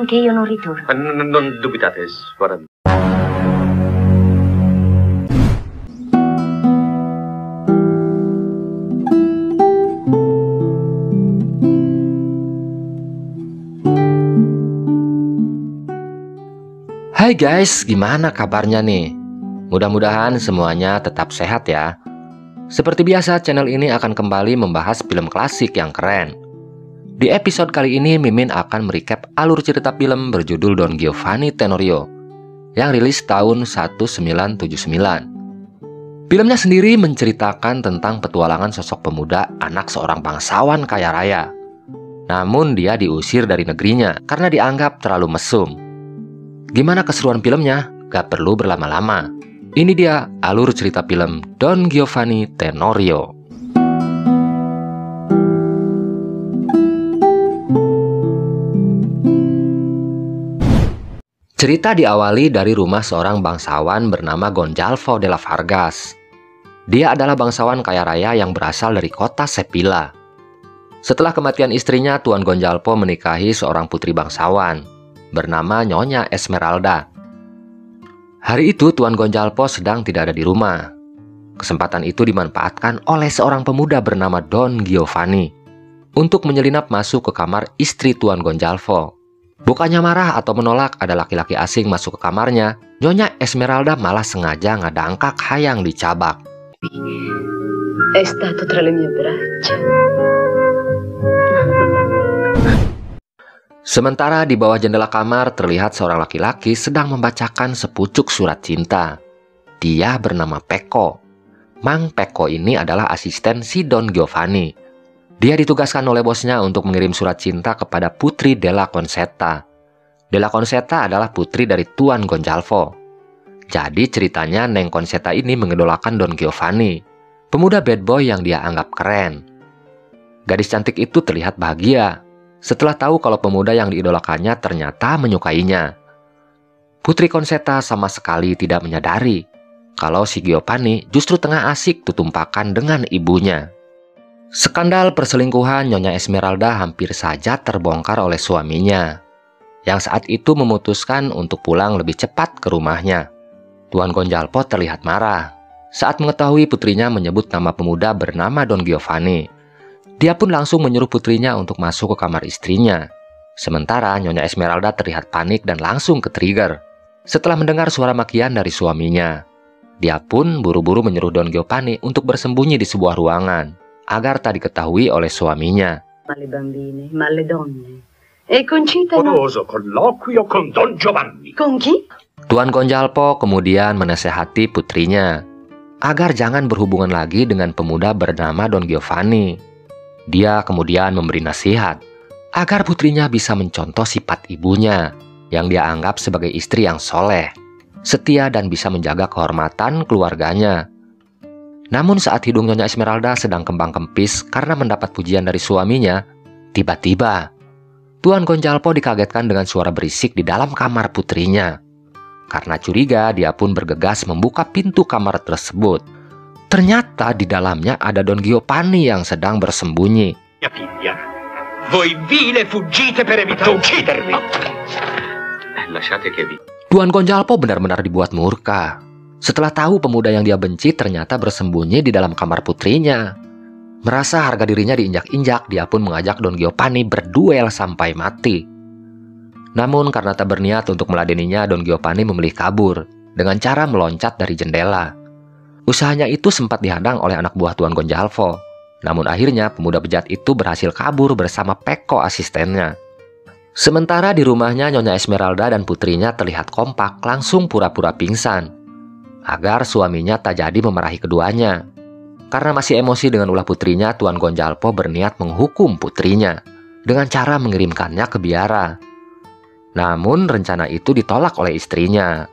finché io non ritorno. Ah, n- non dubitate, suora. Hai guys, gimana kabarnya nih? Mudah-mudahan semuanya tetap sehat ya. Seperti biasa, channel ini akan kembali membahas film klasik yang keren. Di episode kali ini, Mimin akan merecap alur cerita film berjudul Don Giovanni Tenorio yang rilis tahun 1979. Filmnya sendiri menceritakan tentang petualangan sosok pemuda anak seorang bangsawan kaya raya. Namun dia diusir dari negerinya karena dianggap terlalu mesum. Gimana keseruan filmnya? Gak perlu berlama-lama. Ini dia alur cerita film Don Giovanni Tenorio. Cerita diawali dari rumah seorang bangsawan bernama Gonzalvo de la Vargas. Dia adalah bangsawan kaya raya yang berasal dari kota Sepila. Setelah kematian istrinya, Tuan Gonzalvo menikahi seorang putri bangsawan bernama Nyonya Esmeralda. Hari itu Tuan Gonzalvo sedang tidak ada di rumah. Kesempatan itu dimanfaatkan oleh seorang pemuda bernama Don Giovanni untuk menyelinap masuk ke kamar istri Tuan Gonzalvo. Bukannya marah atau menolak ada laki-laki asing masuk ke kamarnya, Nyonya Esmeralda malah sengaja ngadangkak hayang dicabak. Braccia. Sementara di bawah jendela kamar terlihat seorang laki-laki sedang membacakan sepucuk surat cinta. Dia bernama Peko. Mang Peko ini adalah asisten si Don Giovanni. Dia ditugaskan oleh bosnya untuk mengirim surat cinta kepada Putri Della Concetta. Della Concetta adalah putri dari Tuan Gonzalvo. Jadi ceritanya Neng Concetta ini mengidolakan Don Giovanni, pemuda bad boy yang dia anggap keren. Gadis cantik itu terlihat bahagia setelah tahu kalau pemuda yang diidolakannya ternyata menyukainya. Putri Concetta sama sekali tidak menyadari kalau si Giovanni justru tengah asik tutumpakan dengan ibunya. Skandal perselingkuhan Nyonya Esmeralda hampir saja terbongkar oleh suaminya, yang saat itu memutuskan untuk pulang lebih cepat ke rumahnya. Tuan Gonzalvo terlihat marah saat mengetahui putrinya menyebut nama pemuda bernama Don Giovanni. Dia pun langsung menyuruh putrinya untuk masuk ke kamar istrinya. Sementara Nyonya Esmeralda terlihat panik dan langsung ke trigger. Setelah mendengar suara makian dari suaminya, dia pun buru-buru menyuruh Don Giovanni untuk bersembunyi di sebuah ruangan agar tak diketahui oleh suaminya. Ma le bambine, ma le donne. E Concita colloquio con Don Giovanni. Con chi? Tuan Gonjalpo kemudian menasehati putrinya agar jangan berhubungan lagi dengan pemuda bernama Don Giovanni. Dia kemudian memberi nasihat agar putrinya bisa mencontoh sifat ibunya yang dia anggap sebagai istri yang soleh, setia dan bisa menjaga kehormatan keluarganya. Namun saat hidung Nyonya Esmeralda sedang kembang kempis karena mendapat pujian dari suaminya, tiba-tiba Tuan Gonjalpo dikagetkan dengan suara berisik di dalam kamar putrinya. Karena curiga, dia pun bergegas membuka pintu kamar tersebut. Ternyata di dalamnya ada Don Giovanni yang sedang bersembunyi. Mia figlia. Voi vile fuggite per evitare uccidermi. Lasciate che vi. Tuan Gonjalpo benar-benar dibuat murka. Setelah tahu pemuda yang dia benci ternyata bersembunyi di dalam kamar putrinya. Merasa harga dirinya diinjak-injak, dia pun mengajak Don Giovanni berduel sampai mati. Namun karena tak berniat untuk meladeninya, Don Giovanni memilih kabur dengan cara meloncat dari jendela. Usahanya itu sempat dihadang oleh anak buah Tuan Gonzalvo. Namun akhirnya pemuda bejat itu berhasil kabur bersama Peko asistennya. Sementara di rumahnya Nyonya Esmeralda dan putrinya terlihat kompak langsung pura-pura pingsan. Agar suaminya tak jadi memarahi keduanya. Karena masih emosi dengan ulah putrinya, Tuan Gonzalvo berniat menghukum putrinya dengan cara mengirimkannya ke biara. Namun rencana itu ditolak oleh istrinya.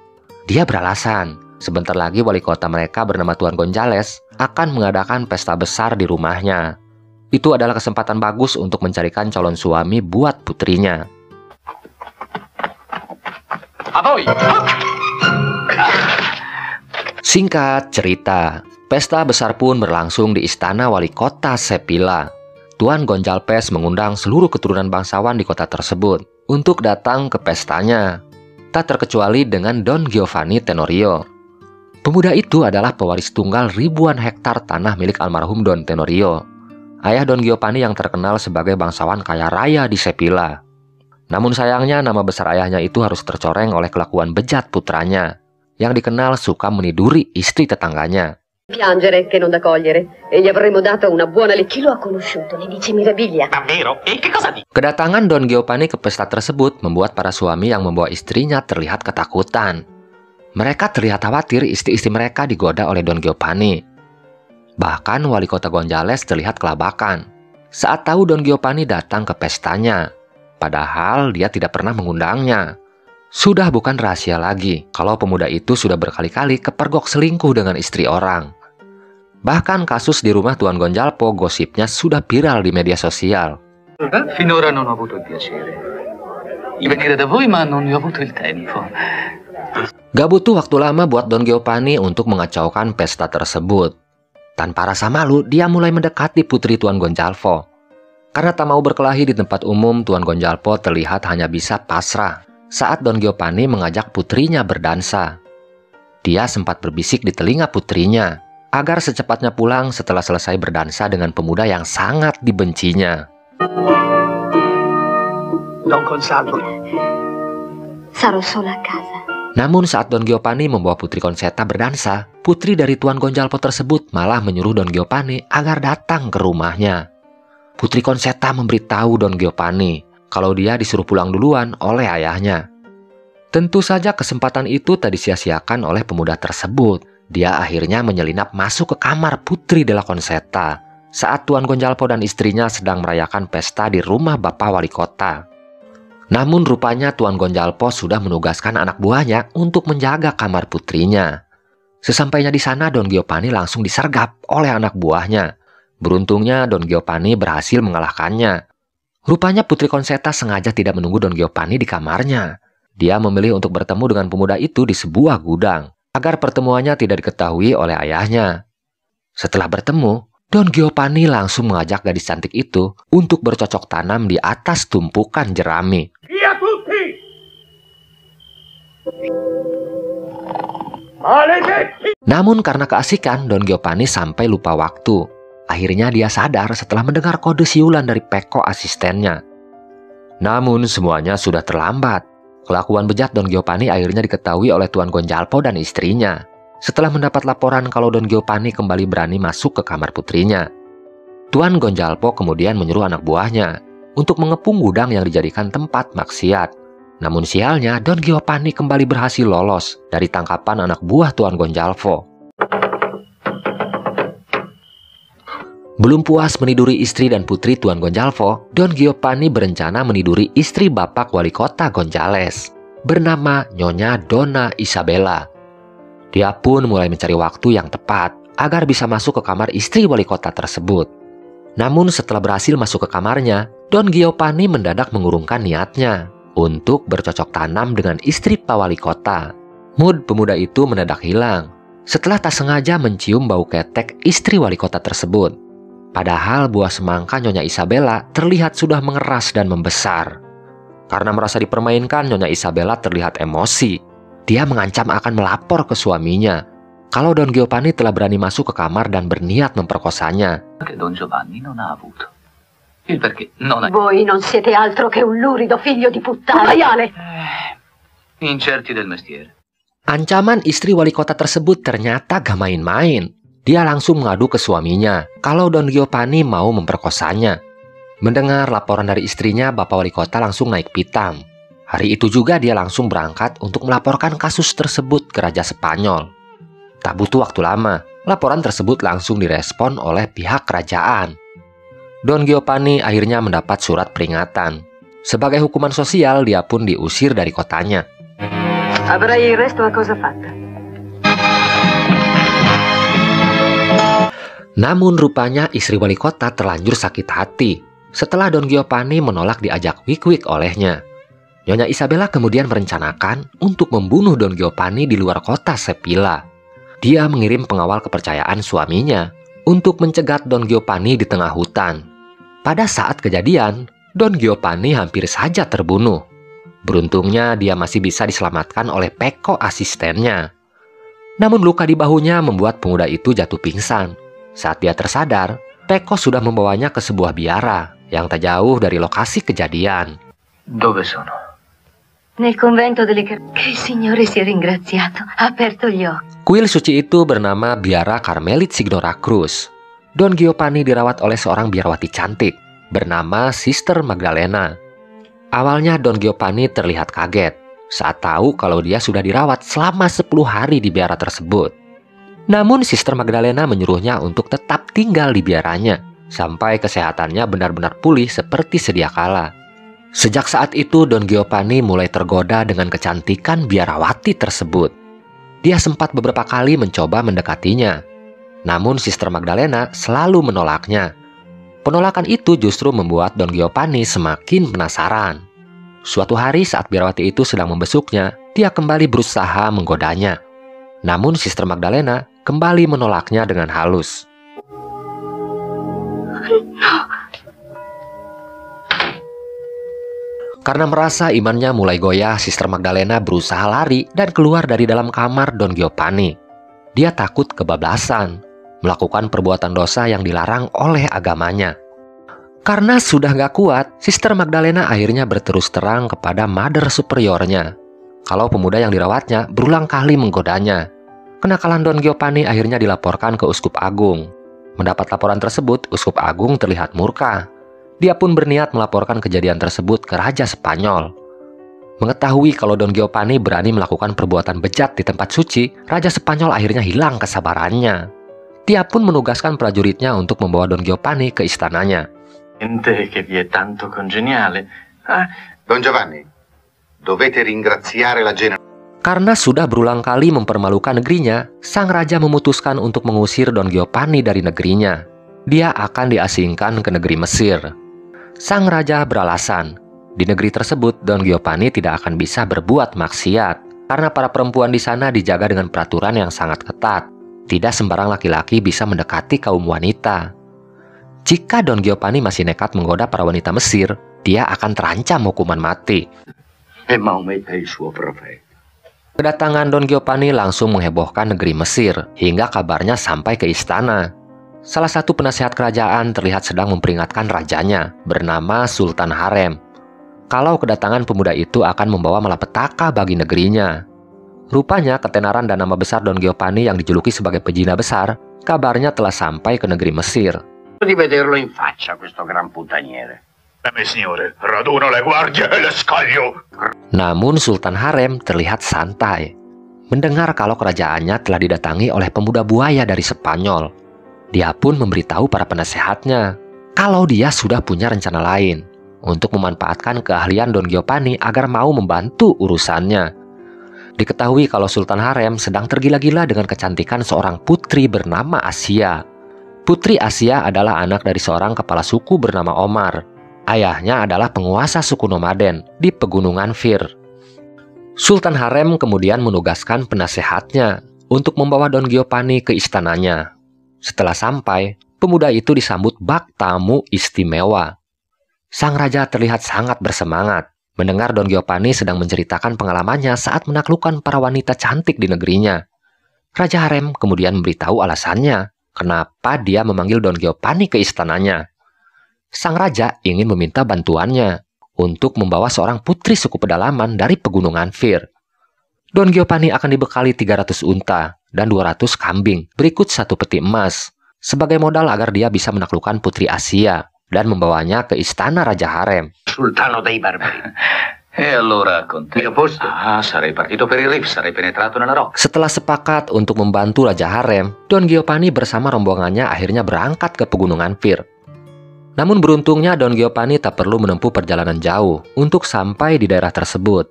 Dia beralasan, sebentar lagi wali kota mereka bernama Tuan Gonzales akan mengadakan pesta besar di rumahnya. Itu adalah kesempatan bagus untuk mencarikan calon suami buat putrinya. A voi. Singkat cerita, pesta besar pun berlangsung di istana wali kota Sepila. Tuan Gonjalpes mengundang seluruh keturunan bangsawan di kota tersebut. untuk datang ke pestanya. Tak terkecuali dengan Don Giovanni Tenorio. Pemuda itu adalah pewaris tunggal ribuan hektar tanah milik almarhum Don Tenorio. Ayah Don Giovanni yang terkenal sebagai bangsawan kaya raya di Sepila. Namun sayangnya nama besar ayahnya itu harus tercoreng oleh kelakuan bejat putranya, yang dikenal suka meniduri istri tetangganya. Piangere che non da cogliere. E gli avremmo dato una buona le... Chi lo ha conosciuto? Le dice meraviglia. Davvero? E che cosa dici? Kedatangan Don Giovanni ke pesta tersebut membuat para suami yang membawa istrinya terlihat ketakutan. Mereka terlihat khawatir istri-istri mereka digoda oleh Don Giovanni. Bahkan wali kota Gonzales terlihat kelabakan saat tahu Don Giovanni datang ke pestanya. Padahal dia tidak pernah mengundangnya. Sudah bukan rahasia lagi kalau pemuda itu sudah berkali-kali kepergok selingkuh dengan istri orang. Bahkan kasus di rumah Tuan Gonjalpo gosipnya sudah viral di media sosial. Finora non ho avuto il piacere di venire da voi, ma non ne ho avuto il tempo. Gak butuh waktu lama buat Don Giovanni untuk mengacaukan pesta tersebut. Tanpa rasa malu, dia mulai mendekati putri Tuan Gonjalvo. Karena tak mau berkelahi di tempat umum, Tuan Gonjalpo terlihat hanya bisa pasrah saat Don Giovanni mengajak putrinya berdansa. Dia sempat berbisik di telinga putrinya agar secepatnya pulang setelah selesai berdansa dengan pemuda yang sangat dibencinya. Don Consalvo. Sarò sola a casa. Namun saat Don Giovanni membawa Putri Concetta berdansa, putri dari Tuan Gonjalpo tersebut malah menyuruh Don Giovanni agar datang ke rumahnya. Putri Concetta memberitahu Don Giovanni kalau dia disuruh pulang duluan oleh ayahnya. Tentu saja kesempatan itu tak disia-siakan oleh pemuda tersebut. Dia akhirnya menyelinap masuk ke kamar Putri de la Concetta saat Tuan Gonjalpo dan istrinya sedang merayakan pesta di rumah Bapak Wali Kota. Namun rupanya Tuan Gonjalpo sudah menugaskan anak buahnya untuk menjaga kamar putrinya. Sesampainya di sana Don Giovanni langsung disergap oleh anak buahnya. Beruntungnya Don Giovanni berhasil mengalahkannya. Rupanya Putri Concetta sengaja tidak menunggu Don Giovanni di kamarnya. Dia memilih untuk bertemu dengan pemuda itu di sebuah gudang agar pertemuannya tidak diketahui oleh ayahnya. Setelah bertemu, Don Giovanni langsung mengajak gadis cantik itu untuk bercocok tanam di atas tumpukan jerami. Tutti! Maledetti! Namun karena keasikan, Don Giovanni sampai lupa waktu. Akhirnya dia sadar setelah mendengar kode siulan dari Peko asistennya. Namun semuanya sudah terlambat. Kelakuan bejat Don Giovanni akhirnya diketahui oleh Tuan Gonjalpo dan istrinya. Setelah mendapat laporan kalau Don Giovanni kembali berani masuk ke kamar putrinya. Tuan Gonjalpo kemudian menyuruh anak buahnya untuk mengepung gudang yang dijadikan tempat maksiat. Namun sialnya, Don Giovanni kembali berhasil lolos dari tangkapan anak buah Tuan Gonjalvo. Belum puas meniduri istri dan putri Tuan Gonjalvo, Don Giovanni berencana meniduri istri bapak wali kota Gonzales, bernama Nyonya Donna Isabella. Dia pun mulai mencari waktu yang tepat agar bisa masuk ke kamar istri wali kota tersebut. Namun setelah berhasil masuk ke kamarnya, Don Giovanni mendadak mengurungkan niatnya untuk bercocok tanam dengan istri Pak Wali Kota. Mood pemuda itu mendadak hilang setelah tak sengaja mencium bau ketek istri wali kota tersebut. Padahal buah semangka Nyonya Isabella terlihat sudah mengeras dan membesar. Karena merasa dipermainkan, Nyonya Isabella terlihat emosi. Dia mengancam akan melapor ke suaminya kalau Don Giovanni telah berani masuk ke kamar dan berniat memperkosanya. Don Giovanni non ha avuto. Il perché non ha... Voi non siete altro che un lurido figlio di puttana. Maiale! Eh, incerti del mestiere. Ancaman istri wali kota tersebut ternyata gak main-main. Dia langsung mengadu ke suaminya kalau Don Giovanni mau memperkosanya. Mendengar laporan dari istrinya, Bapak Wali Kota langsung naik pitam. Hari itu juga dia langsung berangkat untuk melaporkan kasus tersebut ke Raja Spanyol. Tak butuh waktu lama, laporan tersebut langsung direspon oleh pihak kerajaan. Don Giovanni akhirnya mendapat surat peringatan. Sebagai hukuman sosial, dia pun diusir dari kotanya. Avrai resto cosa fatta. Namun rupanya istri wali kota terlanjur sakit hati setelah Don Giovanni menolak diajak wik-wik olehnya. Nyonya Isabella kemudian merencanakan untuk membunuh Don Giovanni di luar kota Sepila. Dia mengirim pengawal kepercayaan suaminya untuk mencegat Don Giovanni di tengah hutan. Pada saat kejadian, Don Giovanni hampir saja terbunuh. Beruntungnya dia masih bisa diselamatkan oleh Peko asistennya. Namun luka di bahunya membuat pemuda itu jatuh pingsan. Saat dia tersadar, Peko sudah membawanya ke sebuah biara yang tak jauh dari lokasi kejadian. Dove sono? Nel convento delle Che il Signore sia ringraziato. Ha aperto gli occhi. Kuil suci itu bernama Biara Karmelit Signora Cruz. Don Giovanni dirawat oleh seorang biarawati cantik bernama Sister Magdalena. Awalnya Don Giovanni terlihat kaget saat tahu kalau dia sudah dirawat selama 10 hari di biara tersebut. Namun Sister Magdalena menyuruhnya untuk tetap tinggal di biaranya sampai kesehatannya benar-benar pulih seperti sedia kala. Sejak saat itu Don Giovanni mulai tergoda dengan kecantikan biarawati tersebut. Dia sempat beberapa kali mencoba mendekatinya. Namun Sister Magdalena selalu menolaknya Penolakan itu justru membuat Don Giovanni semakin penasaran. Suatu hari saat biarawati itu sedang membesuknya, dia kembali berusaha menggodanya. Namun Sister Magdalena kembali menolaknya dengan halus. Karena merasa imannya mulai goyah, Sister Magdalena berusaha lari dan keluar dari dalam kamar Don Giovanni. Dia takut kebablasan, melakukan perbuatan dosa yang dilarang oleh agamanya. Karena sudah gak kuat, Sister Magdalena akhirnya berterus terang kepada Mother Superiornya. Kalau pemuda yang dirawatnya berulang kali menggodanya. Kenakalan Don Giovanni akhirnya dilaporkan ke Uskup Agung. Mendapat laporan tersebut, Uskup Agung terlihat murka. Dia pun berniat melaporkan kejadian tersebut ke Raja Spanyol. Mengetahui kalau Don Giovanni berani melakukan perbuatan bejat di tempat suci, Raja Spanyol akhirnya hilang kesabarannya. Dia pun menugaskan prajuritnya untuk membawa Don Giovanni ke istananya. Ah, Don Giovanni, dovete ringraziare la. Karena sudah berulang kali mempermalukan negerinya, sang raja memutuskan untuk mengusir Don Giovanni dari negerinya. Dia akan diasingkan ke negeri Mesir. Sang raja beralasan, di negeri tersebut Don Giovanni tidak akan bisa berbuat maksiat karena para perempuan di sana dijaga dengan peraturan yang sangat ketat. Tidak sembarang laki-laki bisa mendekati kaum wanita. Jika Don Giovanni masih nekat menggoda para wanita Mesir, dia akan terancam hukuman mati. Kedatangan Don Giovanni langsung menghebohkan negeri Mesir hingga kabarnya sampai ke istana. Salah satu penasihat kerajaan terlihat sedang memperingatkan rajanya bernama Sultan Harem. Kalau kedatangan pemuda itu akan membawa malapetaka bagi negerinya. Rupanya ketenaran dan nama besar Don Giovanni yang dijuluki sebagai pejina besar, kabarnya telah sampai ke negeri Mesir. E. Namun Sultan Harem terlihat santai. Mendengar kalau kerajaannya telah didatangi oleh pemuda buaya dari Spanyol. Dia pun memberitahu para penasehatnya kalau dia sudah punya rencana lain untuk memanfaatkan keahlian Don Giovanni agar mau membantu urusannya. Diketahui kalau Sultan Harem sedang tergila-gila dengan kecantikan seorang putri bernama Asia. Putri Asia adalah anak dari seorang kepala suku bernama Omar. Ayahnya adalah penguasa suku nomaden di pegunungan Fir. Sultan Harem kemudian menugaskan penasehatnya untuk membawa Don Giovanni ke istananya. Setelah sampai, pemuda itu disambut bak tamu istimewa. Sang raja terlihat sangat bersemangat mendengar Don Giovanni sedang menceritakan pengalamannya saat menaklukkan para wanita cantik di negerinya. Raja Harem kemudian memberitahu alasannya kenapa dia memanggil Don Giovanni ke istananya. Sang raja ingin meminta bantuannya untuk membawa seorang putri suku pedalaman dari pegunungan Fir. Don Giovanni akan dibekali 300 unta dan 200 kambing berikut satu peti emas sebagai modal agar dia bisa menaklukkan putri Asia dan membawanya ke istana Raja Harem. Sultano dei barbari. E allora con te? Mio posto? Ah, sarei partito per il Rif, sarei penetrato nella rocca. Setelah sepakat untuk membantu Raja Harem, Don Giovanni bersama rombongannya akhirnya berangkat ke pegunungan Fir. Namun beruntungnya Don Giovanni tak perlu menempuh perjalanan jauh untuk sampai di daerah tersebut.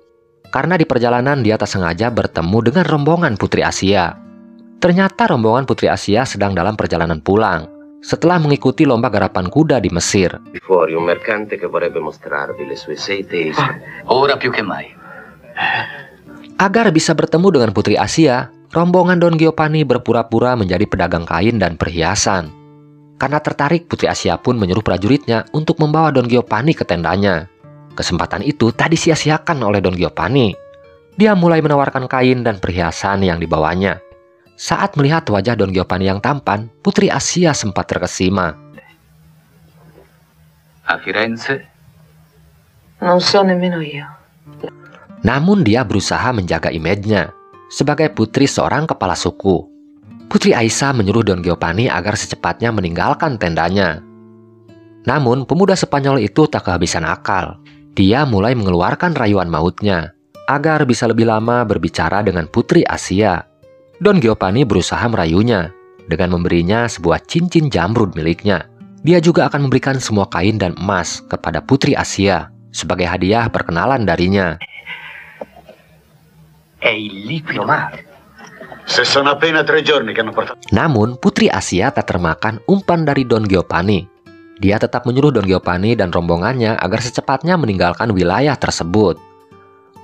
Karena di perjalanan dia tak sengaja bertemu dengan rombongan Putri Asia. Ternyata rombongan Putri Asia sedang dalam perjalanan pulang setelah mengikuti lomba garapan kuda di Mesir. Di fuori un mercante che vorrebbe mostrarvi le sue sete i suoi- Ora più che mai. Agar bisa bertemu dengan Putri Asia, rombongan Don Giovanni berpura-pura menjadi pedagang kain dan perhiasan. Karena tertarik, Putri Asia pun menyuruh prajuritnya untuk membawa Don Giovanni ke tendanya. Kesempatan itu tak disia-siakan oleh Don Giovanni. Dia mulai menawarkan kain dan perhiasan yang dibawanya. Saat melihat wajah Don Giovanni yang tampan, Putri Asia sempat terkesima. A Firenze? Non so nemmeno io. Namun dia berusaha menjaga image-nya sebagai putri seorang kepala suku. Putri Aisyah menyuruh Don Giovanni agar secepatnya meninggalkan tendanya. Namun pemuda Spanyol itu tak kehabisan akal. Dia mulai mengeluarkan rayuan mautnya agar bisa lebih lama berbicara dengan Putri Asia. Don Giovanni berusaha merayunya dengan memberinya sebuah cincin jamrud miliknya. Dia juga akan memberikan semua kain dan emas kepada Putri Asia sebagai hadiah perkenalan darinya. Mare. Se sono tre giorni che hanno portato... Namun, Putri Asia tak termakan umpan dari Don Giovanni. Dia tetap menyuruh Don Giovanni dan rombongannya agar secepatnya meninggalkan wilayah tersebut.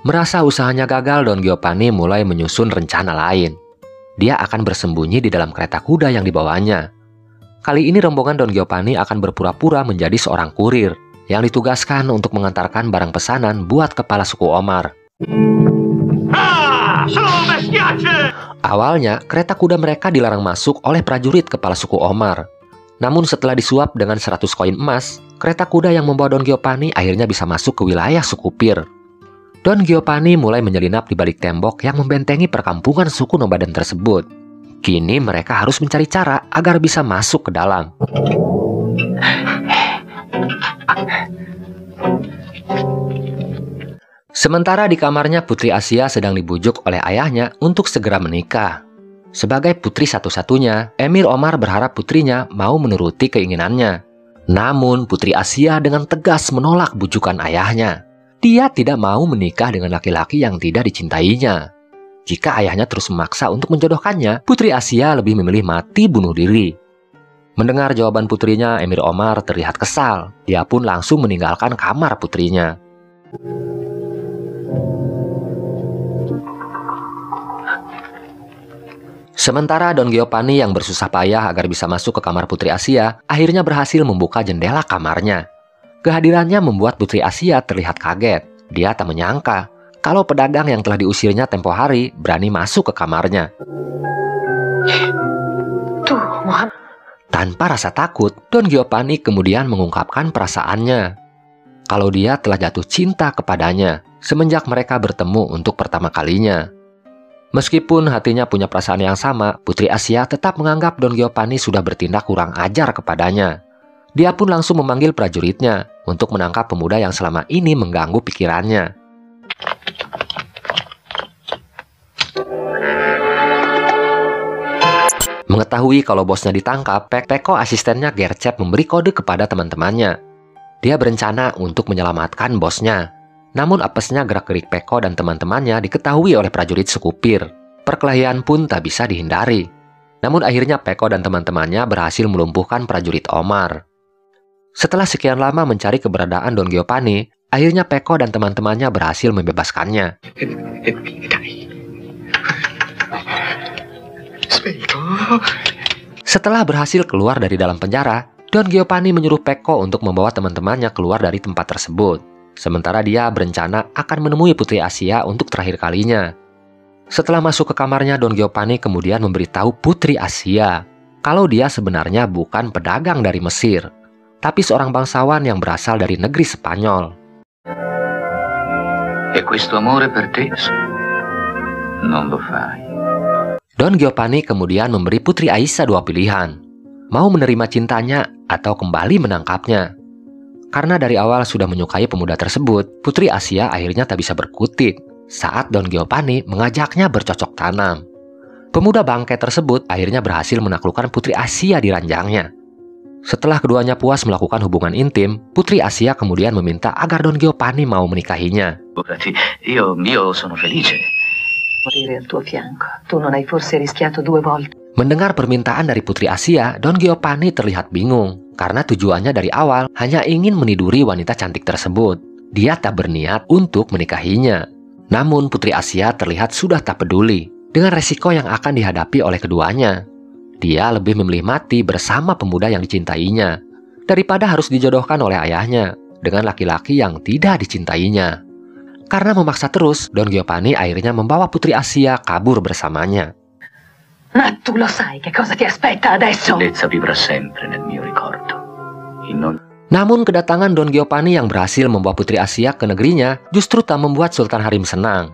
Merasa usahanya gagal, Don Giovanni mulai menyusun rencana lain. Dia akan bersembunyi di dalam kereta kuda yang dibawanya. Kali ini rombongan Don Giovanni akan berpura-pura menjadi seorang kurir yang ditugaskan untuk mengantarkan barang pesanan buat kepala suku Omar. Awalnya, kereta kuda mereka dilarang masuk oleh prajurit kepala suku Omar. Namun setelah disuap dengan 100 koin emas, kereta kuda yang membawa Don Giovanni akhirnya bisa masuk ke wilayah suku Pir. Don Giovanni mulai menyelinap di balik tembok yang membentengi perkampungan suku nomaden tersebut. Kini mereka harus mencari cara agar bisa masuk ke dalam. Sementara di kamarnya Putri Asia sedang dibujuk oleh ayahnya untuk segera menikah. Sebagai putri satu-satunya, Emir Omar berharap putrinya mau menuruti keinginannya. Namun Putri Asia dengan tegas menolak bujukan ayahnya. Dia tidak mau menikah dengan laki-laki yang tidak dicintainya. Jika ayahnya terus memaksa untuk menjodohkannya, Putri Asia lebih memilih mati bunuh diri. Mendengar jawaban putrinya, Emir Omar terlihat kesal. Dia pun langsung meninggalkan kamar putrinya. Sementara Don Giovanni yang bersusah payah agar bisa masuk ke kamar Putri Asia, akhirnya berhasil membuka jendela kamarnya. Kehadirannya membuat Putri Asia terlihat kaget. Dia tak menyangka kalau pedagang yang telah diusirnya tempo hari berani masuk ke kamarnya. Tu, Muhammad. Tanpa rasa takut, Don Giovanni kemudian mengungkapkan perasaannya. Kalau dia telah jatuh cinta kepadanya semenjak mereka bertemu untuk pertama kalinya. Meskipun hatinya punya perasaan yang sama, Putri Asia tetap menganggap Don Giovanni sudah bertindak kurang ajar kepadanya. Dia pun langsung memanggil prajuritnya untuk menangkap pemuda yang selama ini mengganggu pikirannya. Mengetahui kalau bosnya ditangkap, Pek Peko asistennya Gercep memberi kode kepada teman-temannya. Dia berencana untuk menyelamatkan bosnya. Namun apesnya gerak-gerik Peko dan teman-temannya diketahui oleh prajurit suku Pir. Perkelahian pun tak bisa dihindari. Namun akhirnya Peko dan teman-temannya berhasil melumpuhkan prajurit Omar. Setelah sekian lama mencari keberadaan Don Giovanni, akhirnya Peko dan teman-temannya berhasil membebaskannya. Setelah berhasil keluar dari dalam penjara, Don Giovanni menyuruh Peko untuk membawa teman-temannya keluar dari tempat tersebut. Sementara dia berencana akan menemui Putri Asia untuk terakhir kalinya. Setelah masuk ke kamarnya, Don Giovanni kemudian memberitahu Putri Asia kalau dia sebenarnya bukan pedagang dari Mesir, tapi seorang bangsawan yang berasal dari negeri Spanyol. E questo amore per te non lo fai. Don Giovanni kemudian memberi Putri Aisyah dua pilihan. Mau menerima cintanya atau kembali menangkapnya. Karena dari awal sudah menyukai pemuda tersebut, Putri Asia akhirnya tak bisa berkutik saat Don Giovanni mengajaknya bercocok tanam. Pemuda bangkai tersebut akhirnya berhasil menaklukkan Putri Asia di ranjangnya. Setelah keduanya puas melakukan hubungan intim, Putri Asia kemudian meminta agar Don Giovanni mau menikahinya. Io, io sono felice. Morire al tuo fianco. Tu non hai forse rischiato due volte. Mendengar permintaan dari Putri Asia, Don Giovanni terlihat bingung karena tujuannya dari awal hanya ingin meniduri wanita cantik tersebut. Dia tak berniat untuk menikahinya. Namun Putri Asia terlihat sudah tak peduli dengan resiko yang akan dihadapi oleh keduanya. Dia lebih memilih mati bersama pemuda yang dicintainya daripada harus dijodohkan oleh ayahnya dengan laki-laki yang tidak dicintainya. Karena memaksa terus, Don Giovanni akhirnya membawa Putri Asia kabur bersamanya. Ma tu lo sai che cosa ti aspetta adesso? Bellezza vivrà sempre nel mio ricordo. In Namun kedatangan Don Giovanni yang berhasil membawa Putri Asia ke negerinya justru tak membuat Sultan Harim senang.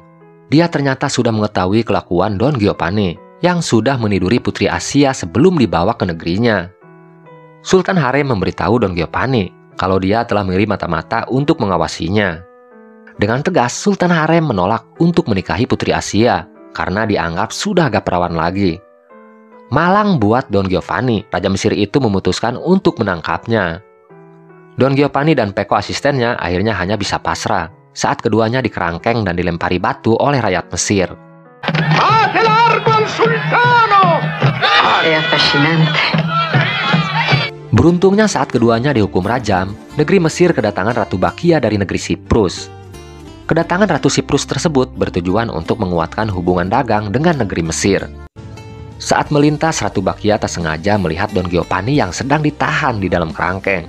Dia ternyata sudah mengetahui kelakuan Don Giovanni yang sudah meniduri Putri Asia sebelum dibawa ke negerinya. Sultan Harem memberitahu Don Giovanni kalau dia telah mengirim mata-mata untuk mengawasinya. Dengan tegas, Sultan Harem menolak untuk menikahi Putri Asia karena dianggap sudah gak perawan lagi. Malang buat Don Giovanni, Raja Mesir itu memutuskan untuk menangkapnya. Don Giovanni dan Peko asistennya akhirnya hanya bisa pasrah saat keduanya dikerangkeng dan dilempari batu oleh rakyat Mesir. Beruntungnya saat keduanya dihukum rajam, negeri Mesir kedatangan Ratu Bakia dari negeri Siprus. Kedatangan Ratu Siprus tersebut bertujuan untuk menguatkan hubungan dagang dengan negeri Mesir. Saat melintas, Ratu Bakia tak sengaja melihat Don Giovanni yang sedang ditahan di dalam kerangkeng.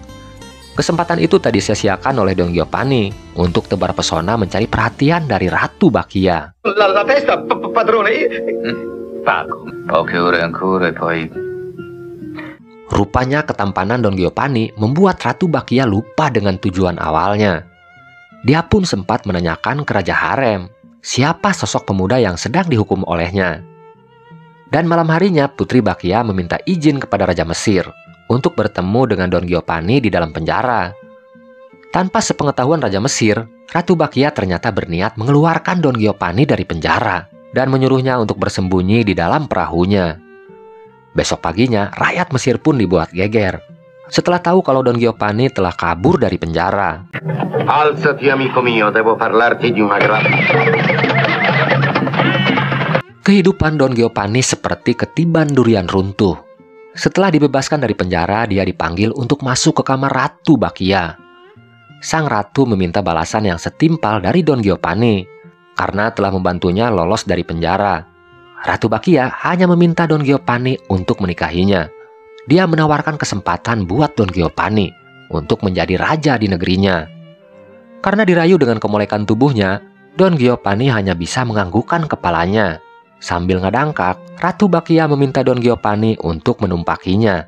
Kesempatan itu tadi sia-siakan oleh Don Giovanni untuk tebar pesona mencari perhatian dari Ratu Bakia. La, la testa, p- p- padrone. Pago. Poche ore ancora e poi... Rupanya ketampanan Don Giovanni membuat Ratu Bakia lupa dengan tujuan awalnya. Dia pun sempat menanyakan ke Raja Harem, siapa sosok pemuda yang sedang dihukum olehnya. Dan malam harinya Putri Bakia meminta izin kepada Raja Mesir untuk bertemu dengan Don Giovanni di dalam penjara. Tanpa sepengetahuan Raja Mesir, Ratu Bakia ternyata berniat mengeluarkan Don Giovanni dari penjara dan menyuruhnya untuk bersembunyi di dalam perahunya. Besok paginya, rakyat Mesir pun dibuat geger. Setelah tahu kalau Don Giovanni telah kabur dari penjara. Kehidupan Don Giovanni seperti ketiban durian runtuh. Setelah dibebaskan dari penjara, dia dipanggil untuk masuk ke kamar Ratu Bakia. Sang ratu meminta balasan yang setimpal dari Don Giovanni karena telah membantunya lolos dari penjara. Ratu Bakia hanya meminta Don Giovanni untuk menikahinya. Dia menawarkan kesempatan buat Don Giovanni untuk menjadi raja di negerinya. Karena dirayu dengan kemolekan tubuhnya, Don Giovanni hanya bisa menganggukkan kepalanya. Sambil ngedangkak, Ratu Bakia meminta Don Giovanni untuk menumpakinya.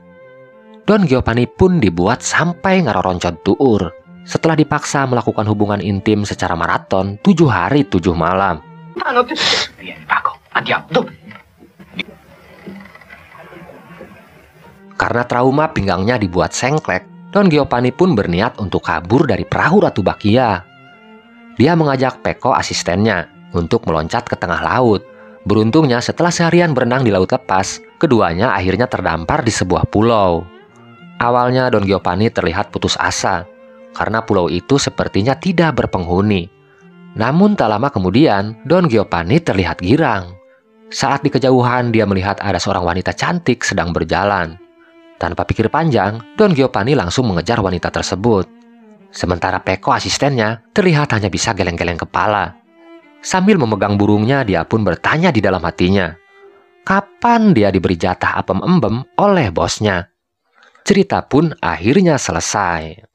Don Giovanni pun dibuat sampai ngaroroncot tuur setelah dipaksa melakukan hubungan intim secara maraton tujuh hari tujuh malam. Dove? Karena trauma pinggangnya dibuat sengklek, Don Giovanni pun berniat untuk kabur dari perahu Ratu Bakia. Dia mengajak Peko asistennya untuk meloncat ke tengah laut. Beruntungnya setelah seharian berenang di laut lepas, keduanya akhirnya terdampar di sebuah pulau. Awalnya Don Giovanni terlihat putus asa karena pulau itu sepertinya tidak berpenghuni. Namun tak lama kemudian, Don Giovanni terlihat girang. Saat di kejauhan dia melihat ada seorang wanita cantik sedang berjalan. Tanpa pikir panjang, Don Giovanni langsung mengejar wanita tersebut. Sementara Peko asistennya terlihat hanya bisa geleng-geleng kepala. Sambil memegang burungnya, dia pun bertanya di dalam hatinya. Kapan dia diberi jatah apem embem oleh bosnya? Cerita pun akhirnya selesai.